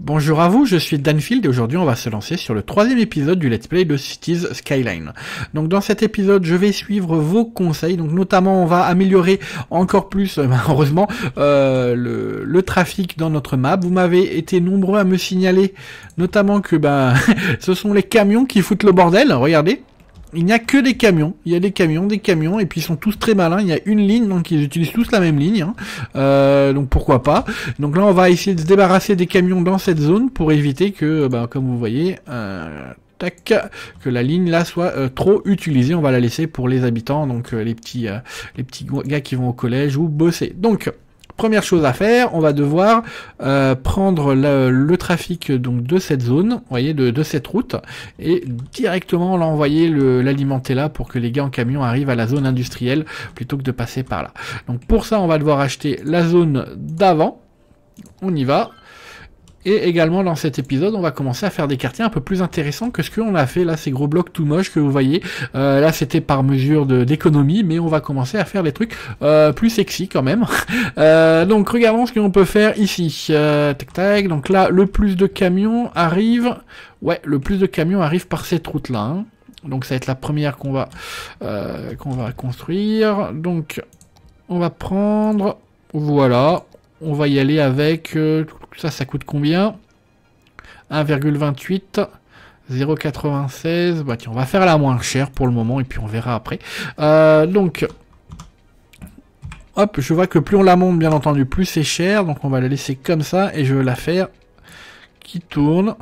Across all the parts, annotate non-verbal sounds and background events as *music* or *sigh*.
Bonjour à vous, je suis Danfield et aujourd'hui on va se lancer sur le troisième épisode du Let's Play de Cities Skyline. Donc dans cet épisode je vais suivre vos conseils, donc notamment on va améliorer encore plus, *laughs* heureusement, euh, le, le, trafic dans notre map. Vous m'avez été nombreux à me signaler notamment que ben *laughs* ce sont les camions qui foutent le bordel, regardez. Il n'y a que des camions. Il y a des camions, des camions, et puis ils sont tous très malins. Il y a une ligne, donc ils utilisent tous la même ligne. Hein. Euh, donc pourquoi pas. Donc là, on va essayer de se débarrasser des camions dans cette zone pour éviter que, bah, comme vous voyez, euh, que la ligne là soit euh, trop utilisée. On va la laisser pour les habitants, donc les petits, les petits gars qui vont au collège ou bosser. Donc Première chose à faire, on va devoir euh, prendre le, trafic donc de cette zone, vous voyez, de, cette route, et directement l'envoyer, l'alimenter là pour que les gars en camion arrivent à la zone industrielle plutôt que de passer par là. Donc pour ça, on va devoir acheter la zone d'avant. On y va. Et également dans cet épisode, on va commencer à faire des quartiers un peu plus intéressants que ce qu'on a fait là, ces gros blocs tout moches que vous voyez. Euh, là, c'était par mesure d'économie, mais on va commencer à faire des trucs euh, plus sexy quand même. *laughs* Euh, donc regardons ce qu'on peut faire ici. tac tac. Donc là, le plus de camions arrive. Ouais, le plus de camions arrive par cette route là. Hein. Donc ça va être la première qu'on va qu'on va construire. Donc on va prendre. Voilà, on va y aller avec... ça, ça coûte combien? 1,28. 0,96. Bah tiens, on va faire la moins chère pour le moment et puis on verra après. Euh, donc, hop, je vois que plus on la monte, bien entendu, plus c'est cher. Donc on va la laisser comme ça et je vais la faire qui tourne.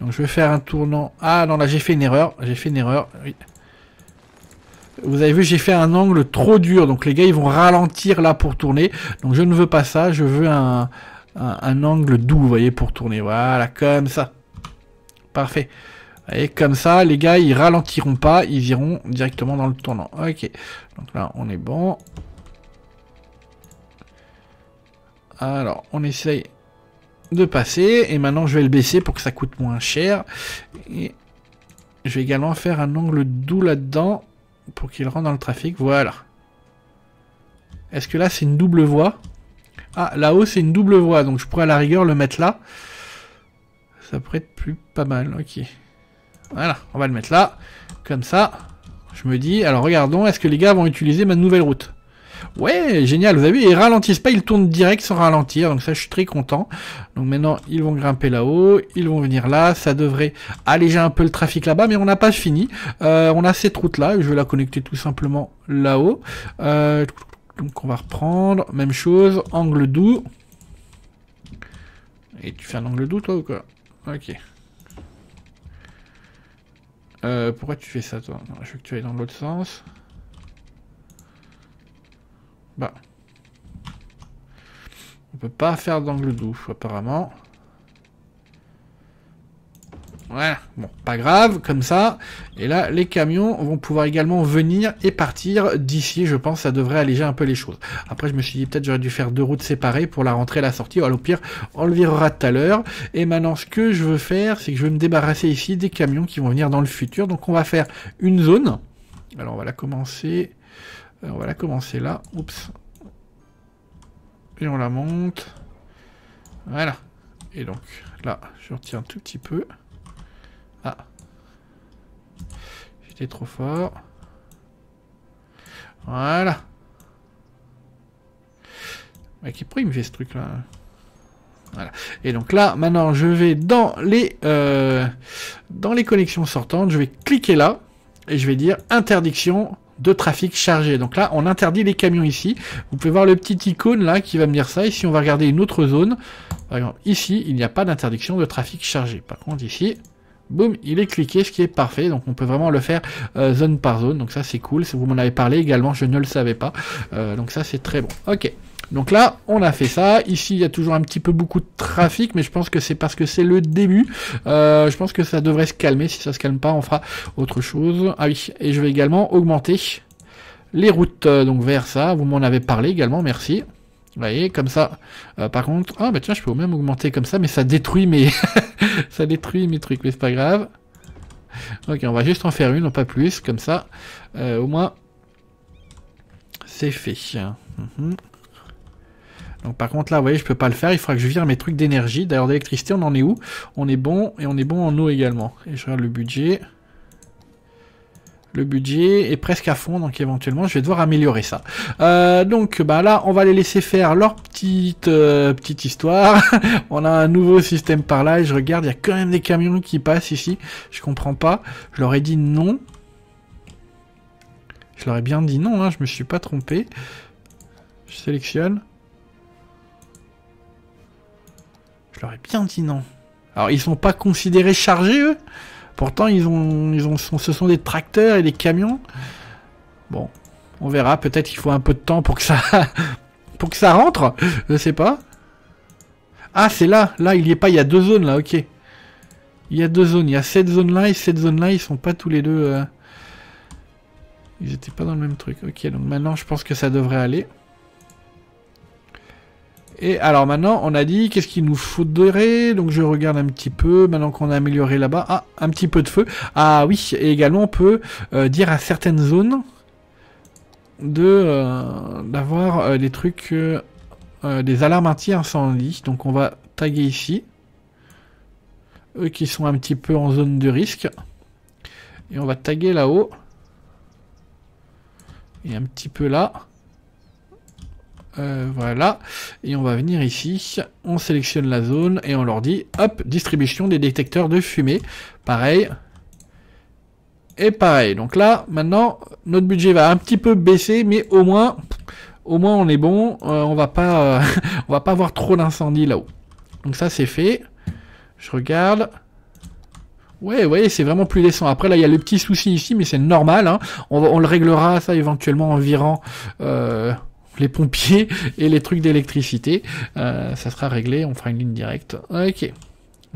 Donc je vais faire un tournant. Ah non, là j'ai fait une erreur. J'ai fait une erreur. Oui. Vous avez vu, j'ai fait un angle trop dur, donc les gars ils vont ralentir là pour tourner. Donc je ne veux pas ça, je veux un, angle doux, vous voyez, pour tourner. Voilà, comme ça. Parfait. Et comme ça, les gars, ils ralentiront pas, ils iront directement dans le tournant. Ok. Donc là, on est bon. Alors, on essaye de passer. Et maintenant, je vais le baisser pour que ça coûte moins cher. Et je vais également faire un angle doux là-dedans pour qu'il rentre dans le trafic. Voilà. Est-ce que là, c'est une double voie? Ah, là-haut, c'est une double voie. Donc, je pourrais à la rigueur le mettre là. Ça pourrait être plus pas mal. Ok. Voilà, on va le mettre là. Comme ça. Je me dis, alors regardons, est-ce que les gars vont utiliser ma nouvelle route? Ouais, génial, vous avez vu, ils ralentissent pas, ils tournent direct sans ralentir, donc ça je suis très content. Donc maintenant, ils vont grimper là-haut, ils vont venir là, ça devrait alléger un peu le trafic là-bas, mais on n'a pas fini. Euh, on a cette route-là, je vais la connecter tout simplement là-haut. Euh, donc on va reprendre, même chose, angle doux. Et tu fais un angle doux toi ou quoi? Ok. Euh, pourquoi tu fais ça toi? Je veux que tu ailles dans l'autre sens. Bah. On peut pas faire d'angle doux, apparemment. Ouais, bon, pas grave, comme ça. Et là, les camions vont pouvoir également venir et partir d'ici. Je pense ça devrait alléger un peu les choses. Après, je me suis dit, peut-être j'aurais dû faire deux routes séparées pour la rentrée et la sortie. Ou au pire, on le virera tout à l'heure. Et maintenant, ce que je veux faire, c'est que je vais me débarrasser ici des camions qui vont venir dans le futur. Donc, on va faire une zone. Alors, on va la commencer... On va la commencer là. Oups. Et on la monte. Voilà. Et donc, là, je retiens un tout petit peu. Ah. J'étais trop fort. Voilà. Mais qui pourrait me fait ce truc là voilà. Et donc là, maintenant, je vais dans les euh, dans les connexions sortantes, je vais cliquer là et je vais dire interdiction de trafic chargé. Donc là, on interdit les camions ici. Vous pouvez voir le petit icône là qui va me dire ça. Et si on va regarder une autre zone, par exemple ici, il n'y a pas d'interdiction de trafic chargé. Par contre ici, boum, il est cliqué, ce qui est parfait. Donc on peut vraiment le faire euh, zone par zone. Donc ça c'est cool. Vous m'en avez parlé également, je ne le savais pas. Euh, donc ça c'est très bon. Ok. Donc là, on a fait ça. Ici, il y a toujours un petit peu beaucoup de trafic, mais je pense que c'est parce que c'est le début. Euh, je pense que ça devrait se calmer. Si ça se calme pas, on fera autre chose. Ah oui, et je vais également augmenter les routes euh, donc vers ça. Vous m'en avez parlé également, merci. Vous voyez, comme ça. Euh, par contre, ah bah tiens, je peux même augmenter comme ça, mais ça détruit mes, *laughs* ça détruit mes trucs, mais c'est pas grave. Ok, on va juste en faire une, pas plus, comme ça. au moins, c'est fait. Mhm. Donc par contre là, vous voyez, je peux pas le faire. Il faudra que je vire mes trucs d'énergie. D'ailleurs, d'électricité, on en est où? On est bon et on est bon en eau également. Et je regarde le budget. Le budget est presque à fond, donc éventuellement je vais devoir améliorer ça. Euh, donc bah là, on va les laisser faire leur petite euh, petite histoire. *laughs* on a un nouveau système par là et je regarde, il y a quand même des camions qui passent ici. Je comprends pas. Je leur ai dit non. Je leur ai bien dit non, hein, je me suis pas trompé. Je sélectionne. Je leur ai bien dit non. Alors ils sont pas considérés chargés eux Pourtant, ils ont, ils ont, ce sont des tracteurs et des camions. Bon, on verra. Peut-être qu'il faut un peu de temps pour que ça, *laughs* pour que ça rentre. Je sais pas. Ah, c'est là. Là, il y est pas. Il y a deux zones là. Ok. Il y a deux zones. Il y a cette zone là et cette zone là. Ils sont pas tous les deux. Euh, ils étaient pas dans le même truc. Ok. Donc maintenant, je pense que ça devrait aller. Et alors maintenant, on a dit qu'est-ce qu'il nous faudrait? Donc je regarde un petit peu, maintenant qu'on a amélioré là-bas. Ah, un petit peu de feu. Ah oui, et également on peut euh, dire à certaines zones de euh, d'avoir euh, des trucs, des alarmes anti-incendie. Donc on va taguer ici. Eux qui sont un petit peu en zone de risque. Et on va taguer là-haut. Et un petit peu là. Euh, voilà. Et on va venir ici, on sélectionne la zone et on leur dit, hop, distribution des détecteurs de fumée. Pareil. Et pareil. Donc là, maintenant, notre budget va un petit peu baisser, mais au moins, au moins on est bon. Euh, on va pas, euh, *laughs* on va pas avoir trop d'incendies là-haut. Donc ça c'est fait. Je regarde. Ouais, ouais, c'est vraiment plus décent. Après, là, il y a le petit souci ici, mais c'est normal. Hein. On, le réglera, ça, éventuellement, en virant les pompiers et les trucs d'électricité. Euh, ça sera réglé, on fera une ligne directe. Ok.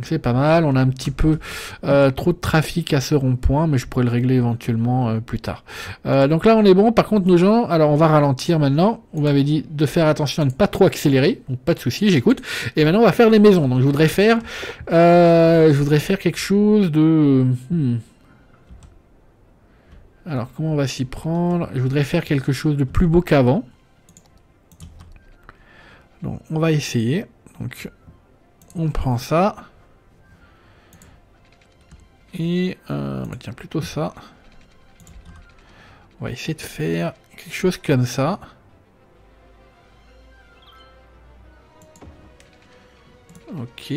C'est pas mal, on a un petit peu euh, trop de trafic à ce rond-point, mais je pourrais le régler éventuellement euh, plus tard. donc là on est bon, par contre nos gens, alors on va ralentir maintenant, on m'avait dit de faire attention à ne pas trop accélérer, donc pas de souci, j'écoute. Et maintenant on va faire les maisons, donc je voudrais faire, je voudrais faire quelque chose de... Hmm. Alors comment on va s'y prendre? Je voudrais faire quelque chose de plus beau qu'avant. Donc on va essayer. Donc on prend ça. Et euh, bah, tiens plutôt ça. On va essayer de faire quelque chose comme ça. Ok.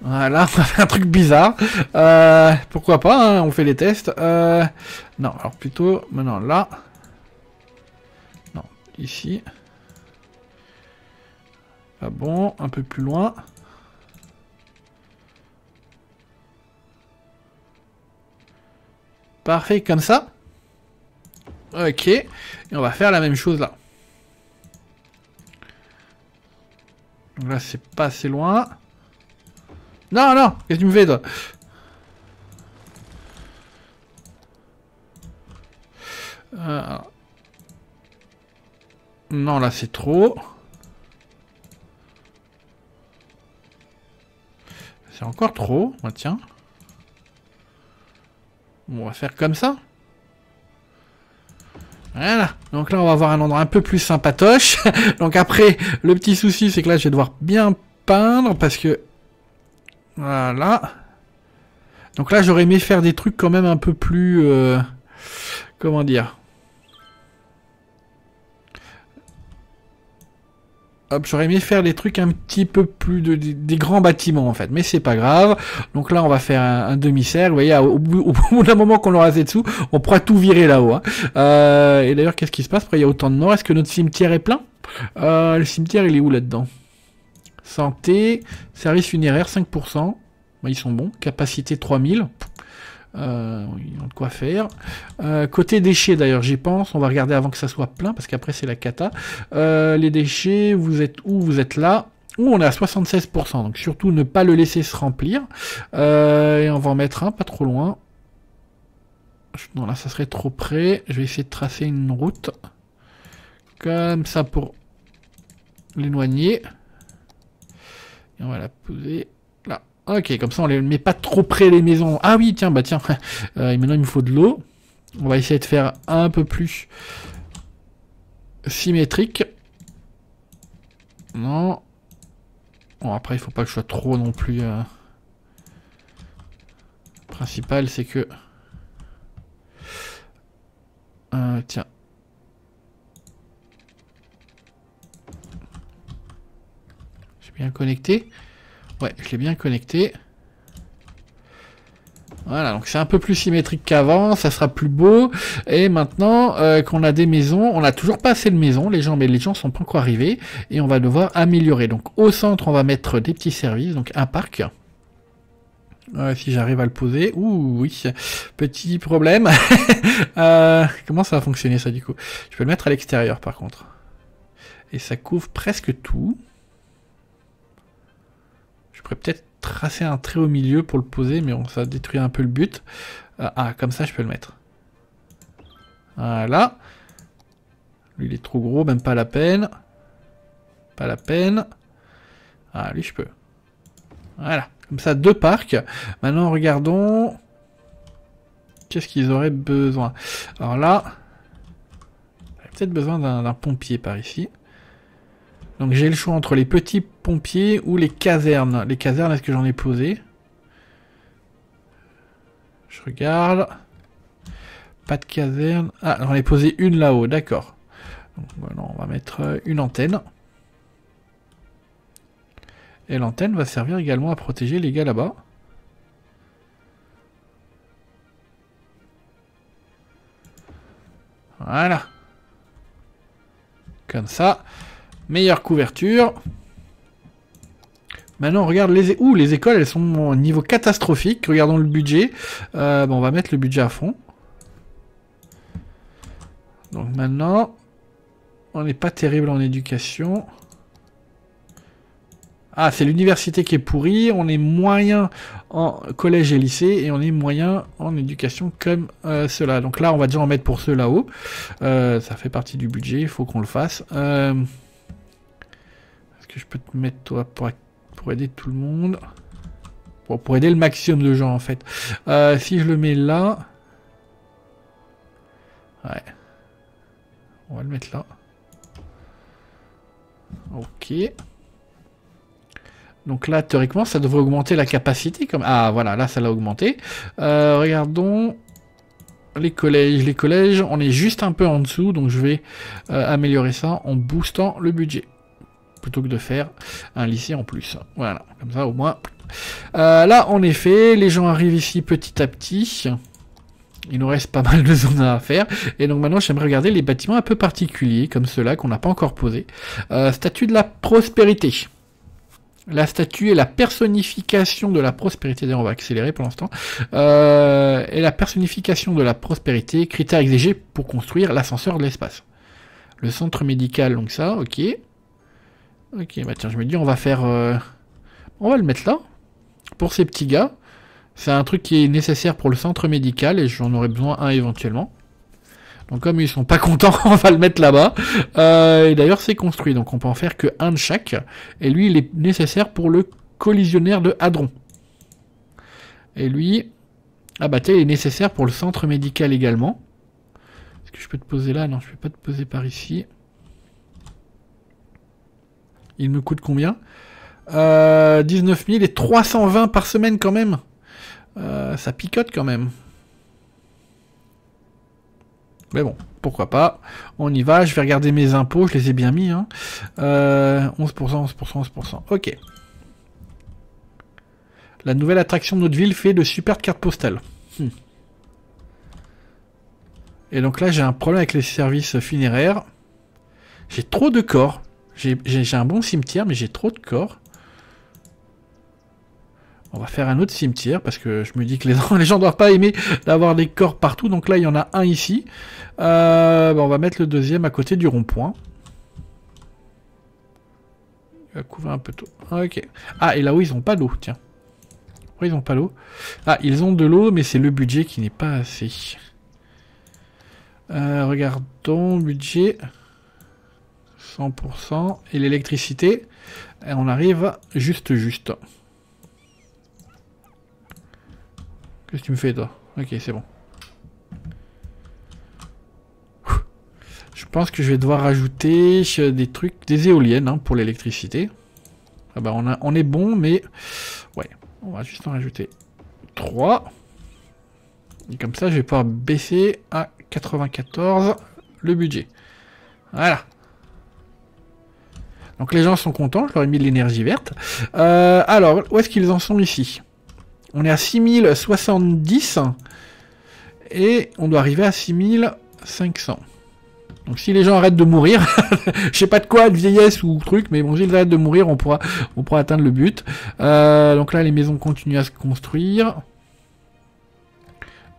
Voilà, *laughs* on fait un truc bizarre. Euh, pourquoi pas, hein, on fait les tests. Euh, non, alors plutôt, maintenant là. Non, ici. Pas bon, un peu plus loin. Parfait, comme ça. Ok, et on va faire la même chose là. Là, c'est pas assez loin. Non, non Qu'est-ce que tu me fais, toi euh, Non, là, c'est trop. C'est encore trop. Bah, tiens. On va faire comme ça. Voilà. Donc là, on va avoir un endroit un peu plus sympatoche. *laughs* Donc après, le petit souci, c'est que là, je vais devoir bien peindre parce que voilà. Donc là, j'aurais aimé faire des trucs quand même un peu plus... Euh, comment dire? Hop, j'aurais aimé faire des trucs un petit peu plus de, des grands bâtiments en fait, mais c'est pas grave. Donc là, on va faire un, demi-cercle. Vous voyez, au *laughs* bout, d'un moment qu'on aura assez dessous, on pourra tout virer là-haut. Hein. Euh, et d'ailleurs, qu'est-ce qui se passe? Après, il y a autant de morts. Est-ce que notre cimetière est plein? Euh, Le cimetière, il est où là-dedans? Santé, service funéraire 5%. Bah, ils sont bons. Capacité 3000. Euh, ils ont de quoi faire. Euh, côté déchets, d'ailleurs, j'y pense. On va regarder avant que ça soit plein, parce qu'après, c'est la cata. Euh, les déchets, vous êtes où? Vous êtes là. Où on est à 76%. Donc, surtout, ne pas le laisser se remplir. et on va en mettre un, pas trop loin. Non, là, ça serait trop près. Je vais essayer de tracer une route. Comme ça pour l'éloigner on va la poser là. Ok, comme ça on les met pas trop près les maisons. Ah oui, tiens, bah tiens. *laughs* Euh, et maintenant il me faut de l'eau. On va essayer de faire un peu plus symétrique. Non. Bon, après, il faut pas que je sois trop non plus... Euh... Principal, c'est que... Euh, tiens. Bien connecté. Ouais, je l'ai bien connecté. Voilà, donc c'est un peu plus symétrique qu'avant, ça sera plus beau. Et maintenant euh, qu'on a des maisons, on n'a toujours pas assez de maisons, les gens, mais les gens sont pas encore arrivés. Et on va devoir améliorer. Donc au centre, on va mettre des petits services, donc un parc. si j'arrive à le poser. Ouh, oui. Petit problème. *laughs* Euh, comment ça va fonctionner ça du coup? Je peux le mettre à l'extérieur par contre. Et ça couvre presque tout. Je pourrais peut-être tracer un trait au milieu pour le poser, mais on, ça détruit un peu le but. Ah, ah, comme ça, je peux le mettre. Voilà. Lui, il est trop gros, même pas la peine. Pas la peine. Ah, lui, je peux. Voilà. Comme ça, deux parcs. Maintenant, regardons... Qu'est-ce qu'ils auraient besoin? Alors là... Peut-être besoin d'un pompier par ici. Donc j'ai le choix entre les petits pompiers ou les casernes. Les casernes, est-ce que j'en ai posé? Je regarde. Pas de caserne. Ah, j'en ai posé une là-haut, d'accord. On va mettre euh, une antenne. Et l'antenne va servir également à protéger les gars là-bas. Voilà. Comme ça. Meilleure couverture. Maintenant, on regarde les... Ouh, les écoles, elles sont au niveau catastrophique. Regardons le budget. Euh, on va mettre le budget à fond. Donc maintenant, on n'est pas terrible en éducation. Ah, c'est l'université qui est pourrie. On est moyen en collège et lycée. Et on est moyen en éducation comme euh, cela. Donc là, on va déjà en mettre pour ceux là-haut. Euh, ça fait partie du budget. Il faut qu'on le fasse. Que je peux te mettre toi pour, aider tout le monde pour, aider le maximum de gens en fait. Euh, si je le mets là... Ouais. On va le mettre là. Ok. Donc là, théoriquement, ça devrait augmenter la capacité. Comme... Ah, voilà, là, ça l'a augmenté. Euh, regardons les collèges. Les collèges, on est juste un peu en dessous, donc je vais euh, améliorer ça en boostant le budget plutôt que de faire un lycée en plus. Voilà, comme ça au moins. Euh, là, en effet, les gens arrivent ici petit à petit. Il nous reste pas mal de zones à faire. Et donc maintenant, j'aimerais regarder les bâtiments un peu particuliers, comme ceux-là, qu'on n'a pas encore posés. Euh, statue de la prospérité. La statue est la personnification de la prospérité. D'ailleurs, on va accélérer pour l'instant. Euh, et la personnification de la prospérité, critère exigé pour construire l'ascenseur de l'espace. Le centre médical, donc ça, ok. Ok, bah tiens, je me dis, on va faire... Euh, on va le mettre là. Pour ces petits gars. C'est un truc qui est nécessaire pour le centre médical et j'en aurais besoin un éventuellement. Donc comme ils sont pas contents, *laughs* on va le mettre là-bas. Euh, et d'ailleurs c'est construit, donc on peut en faire que un de chaque. Et lui il est nécessaire pour le collisionnaire de Hadron. Et lui, ah bah tiens, il est nécessaire pour le centre médical également. Est-ce que je peux te poser là? Non, je peux pas te poser par ici. Il me coûte combien euh, 19 000 et 320 par semaine quand même. Euh, ça picote quand même. Mais bon, pourquoi pas. On y va. Je vais regarder mes impôts. Je les ai bien mis. Hein. 11%, 11%, 11%. Ok. La nouvelle attraction de notre ville fait de super cartes postales. Hmm. Et donc là, j'ai un problème avec les services funéraires. J'ai trop de corps. J'ai un bon cimetière, mais j'ai trop de corps. On va faire un autre cimetière, parce que je me dis que les, *laughs* les gens doivent pas aimer d'avoir des corps partout. Donc là, il y en a un ici. Euh, on va mettre le deuxième à côté du rond-point. Il va couvrir un peu tout. Ok. Ah, et là où ils ont pas d'eau, tiens. Pourquoi ils ont pas l'eau Ah, ils ont de l'eau, mais c'est le budget qui n'est pas assez. Euh, regardons, budget. 100%. Et l'électricité, on arrive juste juste. Qu'est-ce que tu me fais toi? Ok, c'est bon. Je pense que je vais devoir rajouter des trucs, des éoliennes hein, pour l'électricité. Ah bah on, on est bon, mais... Ouais, on va juste en rajouter 3. Et comme ça, je vais pouvoir baisser à 94 le budget. Voilà. Donc les gens sont contents, je leur ai mis de l'énergie verte. Euh, alors, où est-ce qu'ils en sont ici? On est à 6070 et on doit arriver à 6500. Donc si les gens arrêtent de mourir, *laughs* je sais pas de quoi, de vieillesse ou truc, mais bon, s'ils arrêtent de mourir, on pourra, atteindre le but. Euh, donc là, les maisons continuent à se construire.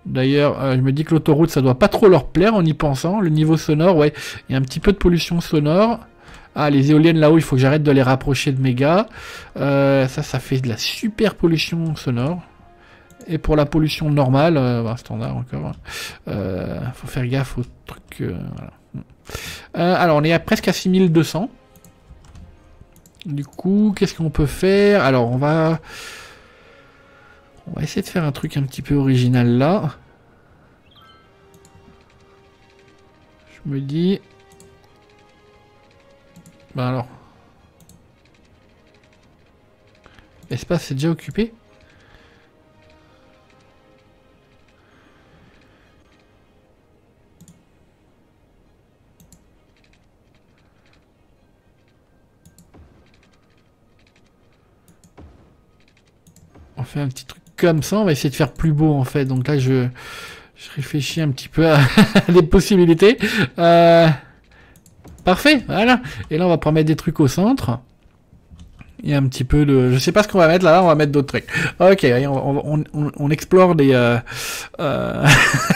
D'ailleurs, euh, je me dis que l'autoroute, ça doit pas trop leur plaire en y pensant. Le niveau sonore, ouais, il y a un petit peu de pollution sonore. Ah, les éoliennes là-haut, il faut que j'arrête de les rapprocher de mes gars. Euh, ça, ça fait de la super pollution sonore. Et pour la pollution normale, euh, bah, standard encore, euh, faut faire gaffe au truc. voilà. alors, on est à presque à 6200. Du coup, qu'est-ce qu'on peut faire? Alors, on va... On va essayer de faire un truc un petit peu original là. Je me dis... Ben alors... L'espace est déjà occupé On fait un petit truc comme ça, on va essayer de faire plus beau en fait. Donc là, je, je réfléchis un petit peu à *laughs* des possibilités. Euh, parfait, voilà. Et là, on va pouvoir mettre des trucs au centre. Il y a un petit peu de... Je sais pas ce qu'on va mettre là, on va mettre d'autres trucs. Ok, on, on, explore des, euh, euh,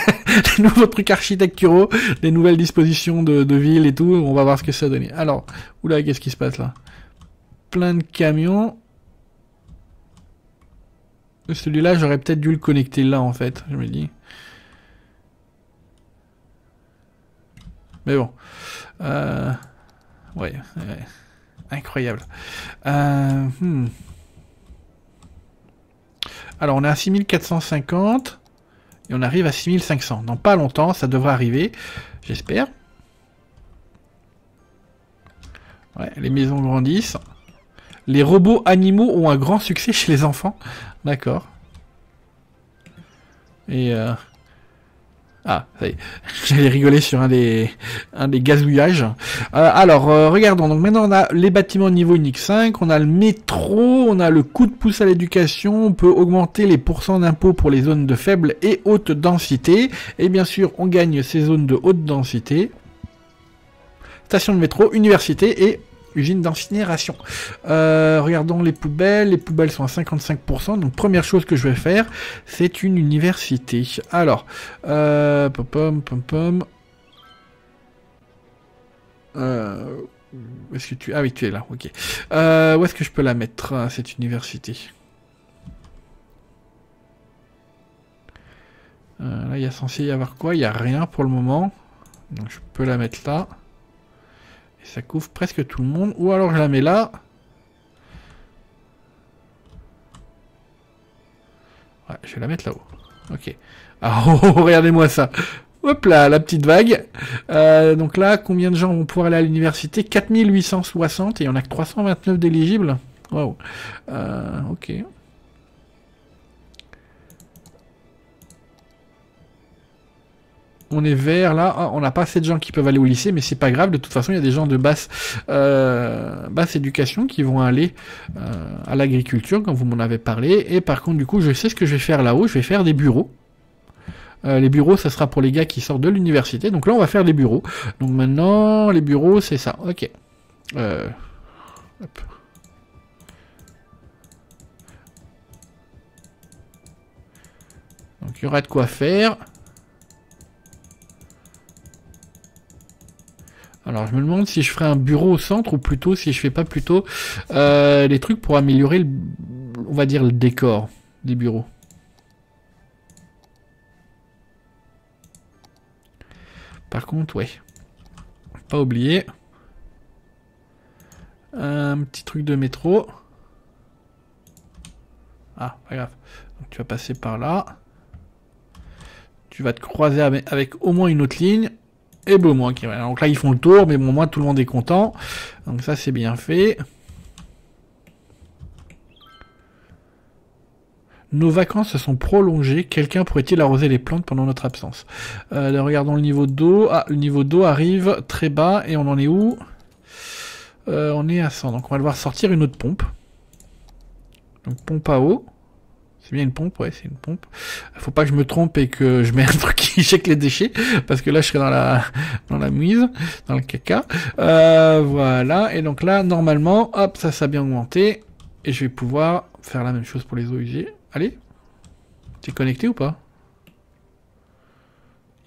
*laughs* des nouveaux trucs architecturaux, des nouvelles dispositions de, de ville et tout. On va voir ce que ça donne. Alors, oula, qu'est-ce qui se passe là? Plein de camions. Celui-là, j'aurais peut-être dû le connecter là, en fait, je me dis. Mais bon. Euh... Ouais, Incroyable. Euh... Hmm. Alors, on est à 6450. Et on arrive à 6500. Dans pas longtemps, ça devrait arriver. J'espère. Ouais, les maisons grandissent. Les robots animaux ont un grand succès chez les enfants. D'accord. Et euh... Ah, *laughs* j'allais rigoler sur un des, un des gazouillages. Euh, alors, euh, regardons. Donc maintenant, on a les bâtiments niveau unique 5, on a le métro, on a le coup de pouce à l'éducation, on peut augmenter les pourcents d'impôts pour les zones de faible et haute densité. Et bien sûr, on gagne ces zones de haute densité. Station de métro, université et usine d'incinération. Euh, regardons les poubelles. Les poubelles sont à 55%. Donc première chose que je vais faire, c'est une université. Alors, euh, pom pom pom. Euh, est-ce que tu... Ah oui, tu es là, ok. Euh, où est-ce que je peux la mettre, hein, cette université? Là, il y a censé y avoir quoi? Il n'y a rien pour le moment. Donc je peux la mettre là ça couvre presque tout le monde. Ou alors je la mets là. Ouais, je vais la mettre là-haut. Ok. Ah, *laughs* oh, oh, regardez-moi ça. Hop là, la petite vague. Euh, donc là, combien de gens vont pouvoir aller à l'université? 4860 et il y en a que 329 d'éligibles. Euh, ok. On est vert là, ah, on n'a pas assez de gens qui peuvent aller au lycée, mais c'est pas grave, de toute façon il y a des gens de basse, euh, éducation qui vont aller euh, à l'agriculture, comme vous m'en avez parlé, et par contre du coup je sais ce que je vais faire là-haut, je vais faire des bureaux. Euh, les bureaux, ça sera pour les gars qui sortent de l'université. Donc là, on va faire des bureaux. Donc maintenant, les bureaux, c'est ça. Ok. Donc il y aura de quoi faire. Alors je me demande si je ferai un bureau au centre ou plutôt si je fais pas plutôt euh, les trucs pour améliorer, le, on va dire, le décor des bureaux. Par contre, ouais. Pas oublier. Un petit truc de métro. Ah, pas grave. Donc tu vas passer par là. Tu vas te croiser avec au moins une autre ligne. Et moi, ok, donc là ils font le tour, mais bon, moi tout le monde est content. Donc ça c'est bien fait. Nos vacances se sont prolongées. Quelqu'un pourrait-il arroser les plantes pendant notre absence? Euh, Regardons le niveau d'eau. Ah, le niveau d'eau arrive très bas. Et on en est où? Euh, On est à 100. Donc on va devoir sortir une autre pompe. Donc pompe à eau. C'est bien une pompe, ouais, c'est une pompe. Faut pas que je me trompe et que je mets un *laughs* truc qui check les déchets, parce que là je serai dans la dans la mise, dans le caca. Euh, voilà, et donc là normalement, hop, ça ça a bien augmenté, et je vais pouvoir faire la même chose pour les eaux usées. Allez, t'es connecté ou pas?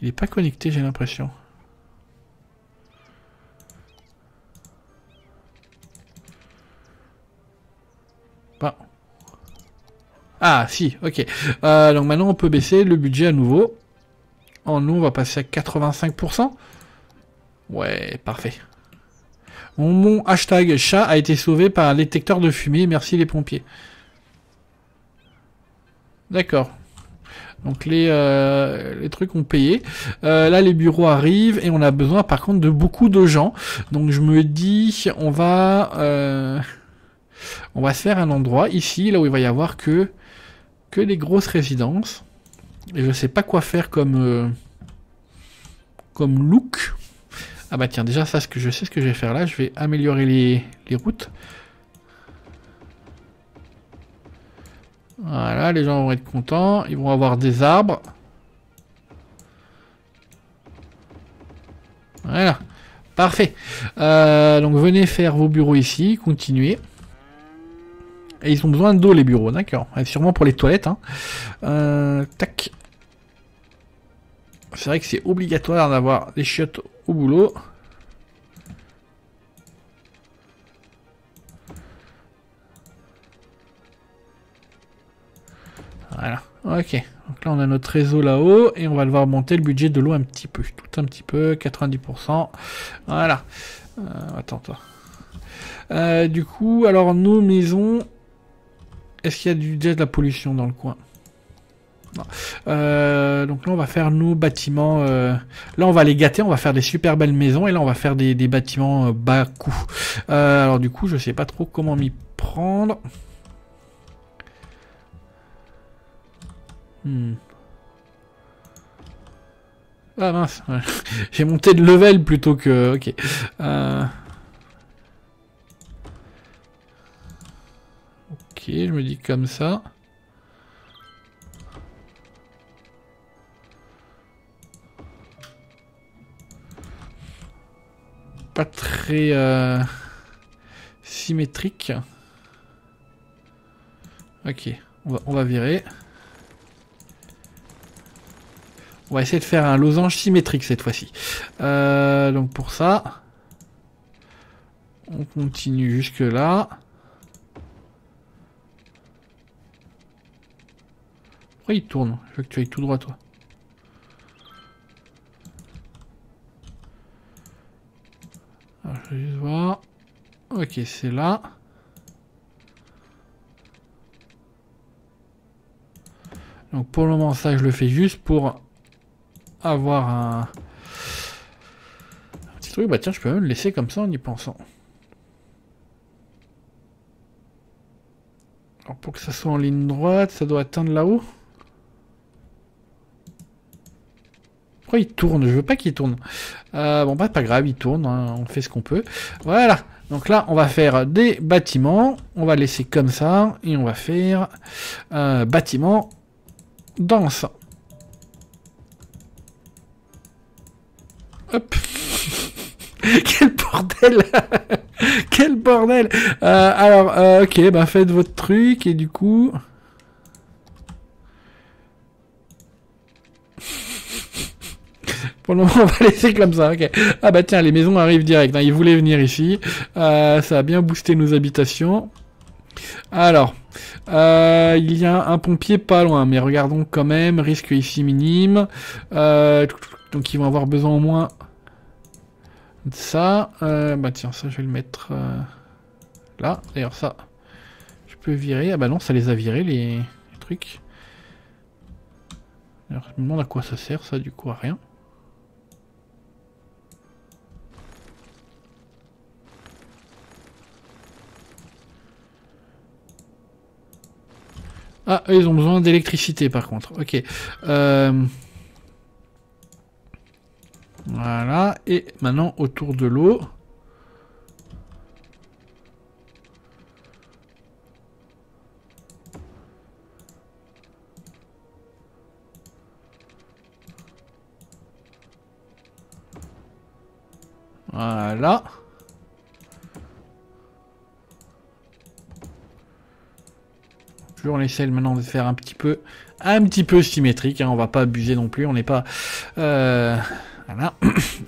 Il est pas connecté, j'ai l'impression. Ah, si, ok. Euh, donc maintenant, on peut baisser le budget à nouveau. En nous, on va passer à 85%. Ouais, parfait. Mon, hashtag chat a été sauvé par un détecteur de fumée. Merci les pompiers. D'accord. Donc les, euh, les trucs ont payé. Euh, là, les bureaux arrivent et on a besoin par contre de beaucoup de gens. Donc je me dis, on va, on va se faire un endroit ici, là où il va y avoir que que des grosses résidences. Et je sais pas quoi faire comme, euh, comme look. Ah bah tiens, déjà ça, ce que je sais ce que je vais faire là, je vais améliorer les, les routes. Voilà, les gens vont être contents. Ils vont avoir des arbres. Voilà. Parfait. Euh, donc venez faire vos bureaux ici. Continuez. Et ils ont besoin d'eau, les bureaux, d'accord. Sûrement pour les toilettes. Hein. Euh, tac. C'est vrai que c'est obligatoire d'avoir des chiottes au boulot. Voilà, ok. Donc là on a notre réseau là-haut et on va devoir monter le budget de l'eau un petit peu. Tout un petit peu, 90%. Voilà. Euh, attends, toi. Euh, du coup, alors nos maisons, est-ce qu'il y a déjà de la pollution dans le coin euh, donc là, on va faire nos bâtiments. Euh, là, on va les gâter. On va faire des super belles maisons. Et là, on va faire des, bâtiments euh, bas coût. alors du coup, je sais pas trop comment m'y prendre. Hmm. Ah mince, *laughs* j'ai monté de level plutôt que... Ok. Je me dis comme ça. Pas très euh, symétrique. Ok, on va, on va virer. On va essayer de faire un losange symétrique cette fois-ci. Euh, donc pour ça, on continue jusque là. Il tourne Je veux que tu ailles tout droit, toi. je vais juste voir. Ok, c'est là. Donc pour le moment, ça, je le fais juste pour avoir un... un petit truc. Bah tiens, je peux même le laisser comme ça en y pensant. Alors pour que ça soit en ligne droite, ça doit atteindre là-haut. Pourquoi il tourne? Je veux pas qu'il tourne. Euh, bon, bah, pas grave, il tourne. Hein, on fait ce qu'on peut. Voilà. Donc là, on va faire des bâtiments. On va laisser comme ça. Et on va faire euh, bâtiment danse. Hop. *laughs* Quel bordel *laughs* Quel bordel euh, Alors, euh, ok, bah faites votre truc et du coup... Pour le moment, *laughs* on va laisser comme ça. Ah bah tiens, les maisons arrivent direct. Hein. Ils voulaient venir ici. Euh, ça a bien boosté nos habitations. Alors, euh, il y a un pompier pas loin, mais regardons quand même. Risque ici minime. Euh, donc ils vont avoir besoin au moins de ça. bah tiens, ça je vais le mettre là. D'ailleurs ça, je peux virer. Ah bah non, ça les a virés les, les trucs. Alors, je me demande à quoi ça sert ça, du coup à rien. Ah, ils ont besoin d'électricité par contre. Ok. Euh, voilà. Et maintenant, autour de l'eau. Voilà. On essaie maintenant de faire un petit peu, un petit peu symétrique. Hein, on va pas abuser non plus. On n'est pas, euh, voilà.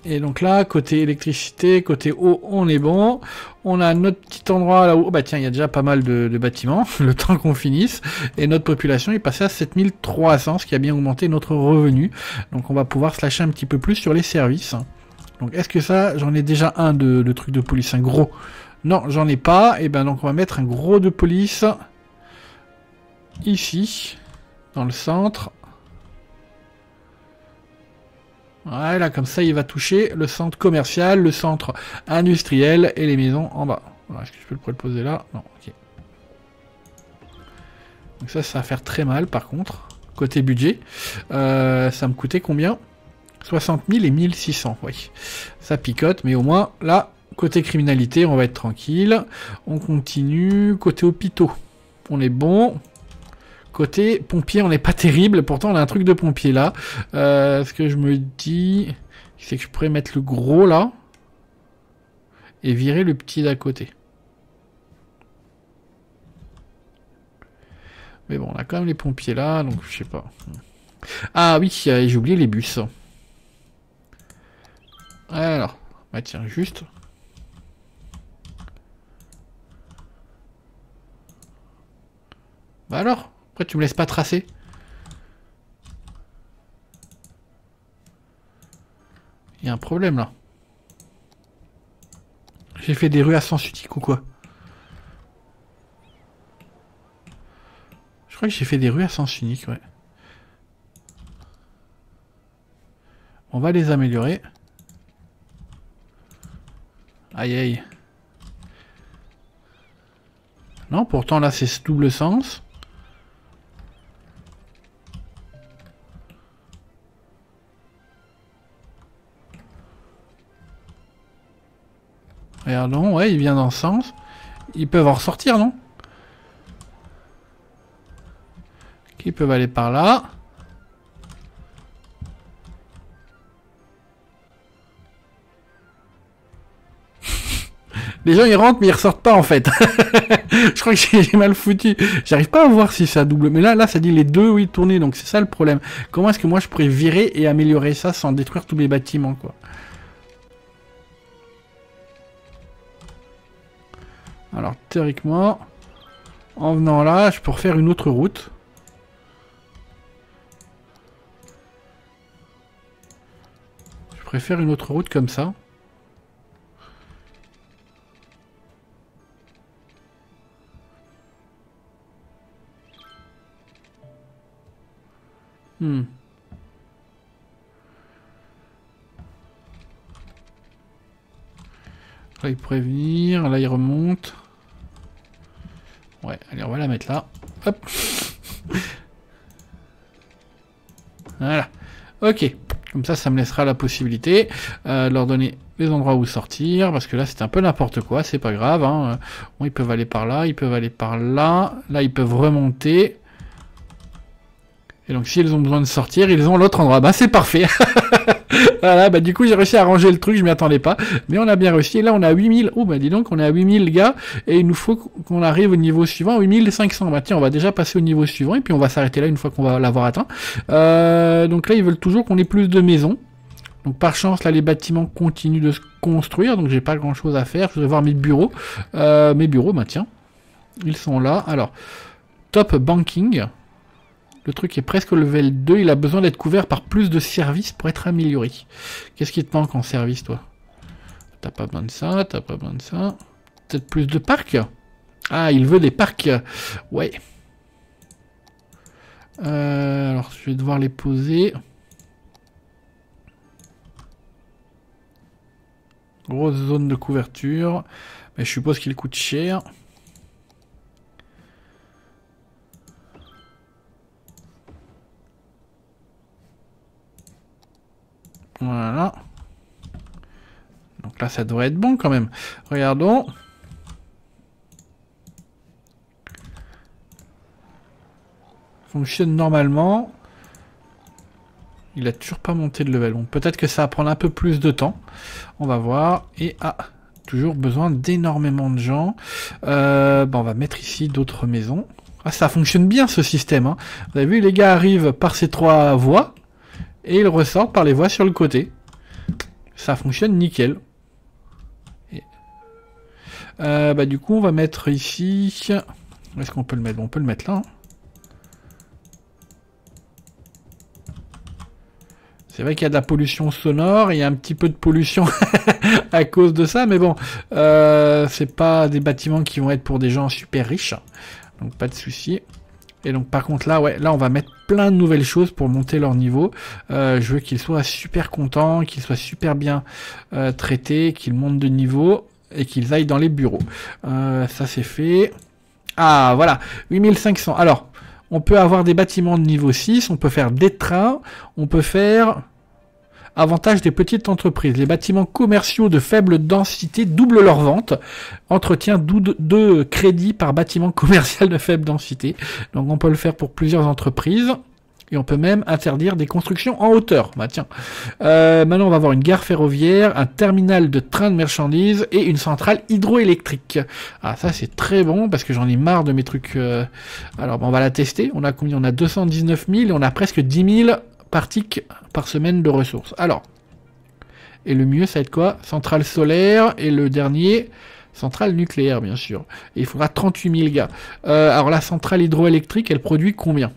Et donc là, côté électricité, côté eau, on est bon. On a notre petit endroit là où, bah tiens, il y a déjà pas mal de, bâtiments. *laughs* Le temps qu'on finisse. Et notre population est passée à 7300, ce qui a bien augmenté notre revenu. Donc on va pouvoir se lâcher un petit peu plus sur les services. Donc est-ce que ça, j'en ai déjà un de, de truc de police, un gros? Non, j'en ai pas. Et ben donc on va mettre un gros de police ici, dans le centre. Voilà, comme ça, il va toucher le centre commercial, le centre industriel et les maisons en bas. Est-ce que je peux le poser là? Non, ok. Donc ça, ça va faire très mal, par contre. Côté budget. Euh, ça me coûtait combien? 60 000 et 1600, oui. Ça picote, mais au moins, là, côté criminalité, on va être tranquille. On continue. Côté hôpitaux, on est bon. Côté pompier, on n'est pas terrible. Pourtant, on a un truc de pompier là. Euh, ce que je me dis, c'est que je pourrais mettre le gros là et virer le petit d'à côté. Mais bon, on a quand même les pompiers là, donc je sais pas. Ah oui, j'ai oublié les bus. Alors, bah tiens, juste. Bah alors? Tu me laisses pas tracer Il y a un problème là. J'ai fait des rues à sens unique ou quoi Je crois que j'ai fait des rues à sens unique, ouais. On va les améliorer. Aïe aïe. Non, pourtant là c'est ce double sens. Regardons, ouais, il vient dans ce sens. Ils peuvent en ressortir, non? Ils peuvent aller par là? *laughs* Les gens ils rentrent mais ils ressortent pas en fait. *laughs* je crois que j'ai mal foutu. J'arrive pas à voir si ça double. Mais là, là ça dit les deux oui tourner donc c'est ça le problème. Comment est-ce que moi je pourrais virer et améliorer ça sans détruire tous mes bâtiments quoi? Alors théoriquement, en venant là, je peux refaire une autre route. Je préfère une autre route comme ça. Hmm. Là, il pourrait venir. Là, il remonte. Ouais, allez, on va la là. Hop. voilà. Ok. Comme ça, ça me laissera la possibilité euh, de leur donner les endroits où sortir. Parce que là, c'est un peu n'importe quoi. C'est pas grave. Hein. Ils peuvent aller par là. Ils peuvent aller par là. Là, ils peuvent remonter. Et donc, s'ils ont besoin de sortir, ils ont l'autre endroit. Bah, c'est parfait. *laughs* voilà, bah du coup j'ai réussi à ranger le truc, je m'y attendais pas. Mais on a bien réussi. Et là on a 8000. Oh bah dis donc, on est à 8000 gars. Et il nous faut qu'on arrive au niveau suivant, 8500. Bah tiens, on va déjà passer au niveau suivant. Et puis on va s'arrêter là une fois qu'on va l'avoir atteint. Euh, donc là ils veulent toujours qu'on ait plus de maisons. Donc par chance, là, les bâtiments continuent de se construire, donc j'ai pas grand chose à faire. Je voudrais voir mes bureaux. Euh, mes bureaux, bah tiens, ils sont là. Alors, top banking. Le truc est presque level 2, il a besoin d'être couvert par plus de services pour être amélioré. Qu'est-ce qui te manque en service, toi? T'as pas besoin de ça, t'as pas besoin de ça. Peut-être plus de parcs? Ah, il veut des parcs. Ouais. Euh, alors, je vais devoir les poser. Grosse zone de couverture. Mais je suppose qu'il coûte cher. Voilà. Donc là, ça devrait être bon quand même. Regardons. Fonctionne normalement. Il a toujours pas monté de level. Bon, peut-être que ça va prendre un peu plus de temps. On va voir. Et ah, toujours besoin d'énormément de gens. Euh, bon, on va mettre ici d'autres maisons. Ah, ça fonctionne bien ce système. Hein. Vous avez vu, les gars arrivent par ces trois voies et ils ressortent par les voies sur le côté. Ça fonctionne nickel. Euh, bah, du coup, on va mettre ici... Où est-ce qu'on peut le mettre? On peut le mettre là. Hein. C'est vrai qu'il y a de la pollution sonore, il y a un petit peu de pollution *laughs* à cause de ça, mais bon, euh, c'est pas des bâtiments qui vont être pour des gens super riches, donc pas de souci. Et donc par contre là, ouais, là on va mettre plein de nouvelles choses pour monter leur niveau. Euh, je veux qu'ils soient super contents, qu'ils soient super bien euh, traités, qu'ils montent de niveau et qu'ils aillent dans les bureaux. Euh, ça c'est fait. Ah voilà, 8500. Alors, on peut avoir des bâtiments de niveau 6, on peut faire des trains, on peut faire Avantage des petites entreprises. Les bâtiments commerciaux de faible densité doublent leur vente. Entretien deux crédits par bâtiment commercial de faible densité. Donc on peut le faire pour plusieurs entreprises. Et on peut même interdire des constructions en hauteur. Bah tiens. Euh, maintenant, on va avoir une gare ferroviaire, un terminal de train de marchandises et une centrale hydroélectrique. Ah, ça c'est très bon parce que j'en ai marre de mes trucs. Euh, alors, on va la tester. On a combien? On a 219 000 et on a presque 10 000 particles par semaine de ressources. Alors, et le mieux, ça va être quoi? Centrale solaire et le dernier, centrale nucléaire, bien sûr. Il faudra 38 000 gars. Euh, alors la centrale hydroélectrique, elle produit combien?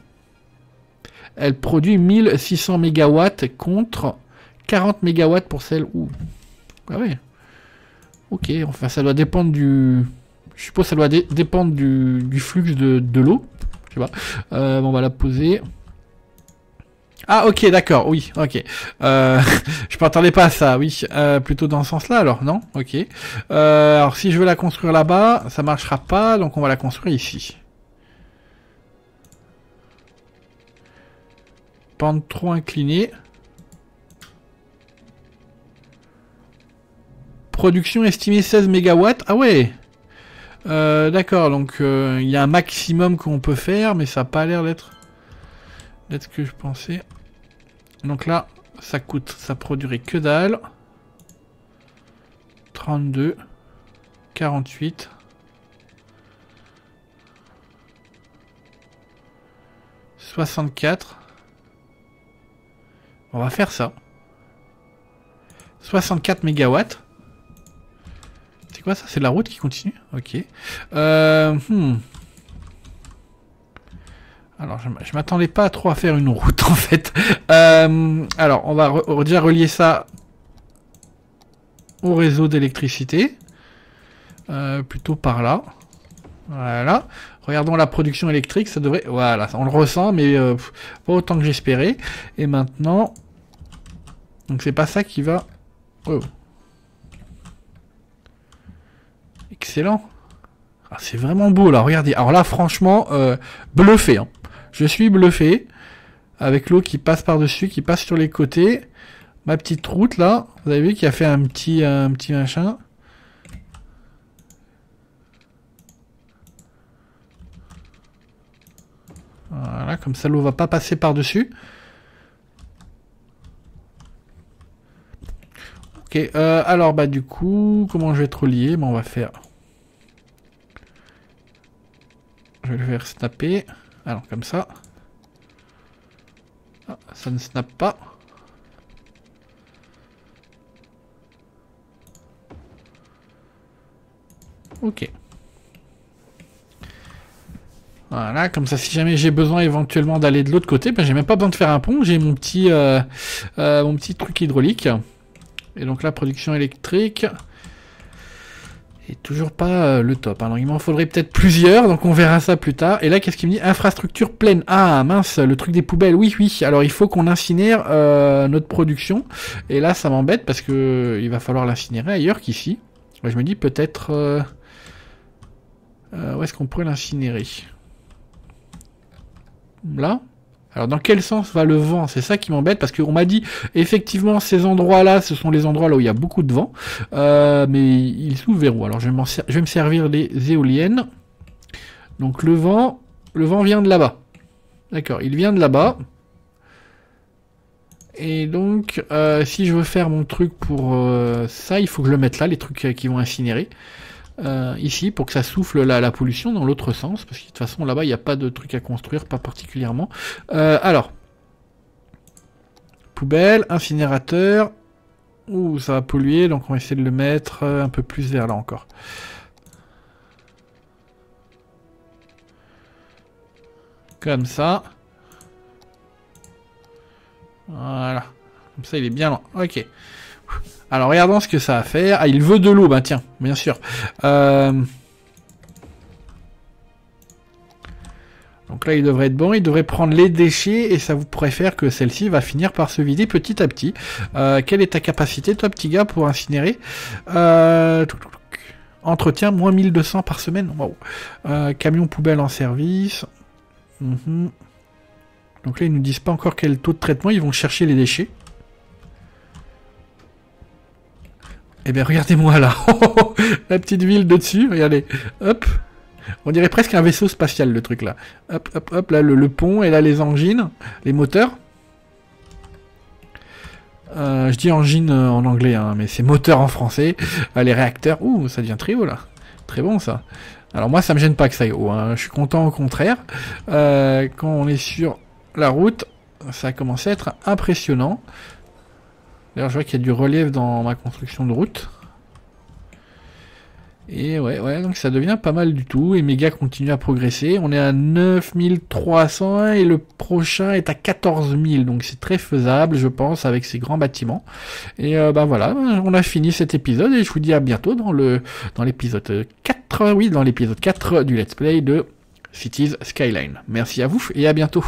Elle produit 1600 MW contre 40 MW pour celle où? Ah ouais. Ok, enfin ça doit dépendre du... Je suppose que ça doit dépendre du, flux de, l'eau. Je sais. Euh, on va la poser. Ah ok d'accord oui ok. Euh, *laughs* je m'attendais pas à ça oui. Euh, plutôt dans ce sens là alors non? Ok. Euh, alors si je veux la construire là-bas ça marchera pas donc on va la construire ici. Pente trop inclinée. Production estimée 16 MW ah ouais. D'accord donc il y a un maximum qu'on peut faire mais ça n'a pas l'air d'être ce que je pensais. Donc là, ça coûte, ça produirait que dalle. 32, 48. « 64. On va faire ça. 64 mégawatts. C'est quoi ça? C'est la route qui continue? Ok. Euh, hmm. Alors, je, je m'attendais pas trop à faire une route, *laughs* en fait. Euh, alors, on va déjà relier ça au réseau d'électricité. Euh, plutôt par là. Voilà. Regardons la production électrique, ça devrait... Voilà, on le ressent, mais euh, pas autant que j'espérais. Et maintenant... Donc c'est pas ça qui va... Oh. Excellent. Ah, c'est vraiment beau là, regardez. Alors là, franchement, bluffé. Hein. Je suis bluffé. Avec l'eau qui passe par-dessus, qui passe sur les côtés. Ma petite route là, vous avez vu qu'il a fait un petit, un petit machin. Voilà, comme ça l'eau va pas passer par-dessus. Ok, euh, alors bah du coup, comment je vais être relié? On va faire... Je vais le faire snapper. Alors, comme ça. Ah, ça ne snap pas. Ok. Voilà, comme ça, si jamais j'ai besoin éventuellement d'aller de l'autre côté, ben, j'ai même pas besoin de faire un pont, j'ai mon petit, euh, euh, mon petit truc hydraulique. Et donc la production électrique. Et toujours pas euh, le top. Alors il m'en faudrait peut-être plusieurs, donc on verra ça plus tard. Et là, qu'est-ce qu'il me dit? Infrastructure pleine. Ah mince, le truc des poubelles. Oui, oui. Alors il faut qu'on incinère euh, notre production. Et là, ça m'embête parce que il va falloir l'incinérer ailleurs qu'ici. Je me dis peut-être... Euh, où est-ce qu'on pourrait l'incinérer? Là? Alors dans quel sens va le vent? C'est ça qui m'embête parce qu'on m'a dit effectivement ces endroits-là, ce sont les endroits là où il y a beaucoup de vent, euh, mais ils s'ouvrent vers Alors je vais, me servir des éoliennes. Donc le vent, le vent vient de là-bas. D'accord, il vient de là-bas. Et donc, euh, si je veux faire mon truc pour euh, ça, il faut que je le mette là, les trucs qui vont incinérer. Euh, ici pour que ça souffle la, pollution dans l'autre sens, parce que de toute façon là-bas il n'y a pas de truc à construire, pas particulièrement. Euh, alors, poubelle, incinérateur, ouh ça va polluer, donc on va essayer de le mettre euh, un peu plus vers là encore. Comme ça. Voilà. Comme ça il est bien lent. Ok. Alors regardons ce que ça va faire. Ah, il veut de l'eau, bah tiens, bien sûr. Euh, donc là, il devrait être bon. Il devrait prendre les déchets et ça vous pourrait faire que celle-ci va finir par se vider petit à petit. Euh, quelle est ta capacité, toi, petit gars, pour incinérer euh... Entretien, moins 1200 par semaine. Camion poubelle en service. Mhm. Donc là, ils nous disent pas encore quel taux de traitement. Ils vont chercher les déchets. Eh bien, regardez-moi là. *laughs* la petite ville de dessus, regardez. Hop. On dirait presque un vaisseau spatial, le truc là. Hop, hop, hop. Là, le, pont, et là, les engines, les moteurs. Euh, je dis engine euh, en anglais, hein, mais c'est moteur en français. Euh, les réacteurs. Ouh, ça devient très haut là. Très bon ça. Alors moi, ça me gêne pas que ça aille haut. Hein. Je suis content au contraire. quand on est sur la route, ça a commencé à être impressionnant. D'ailleurs, je vois qu'il y a du relief dans ma construction de route. Et ouais, ouais, donc ça devient pas mal du tout. Et Mega continue à progresser. On est à 9300 et le prochain est à 14000. Donc c'est très faisable, je pense, avec ces grands bâtiments. Et ben voilà, on a fini cet épisode et je vous dis à bientôt dans dans l'épisode 4, oui, dans l'épisode 4 du Let's Play de Cities Skyline. Merci à vous et à bientôt.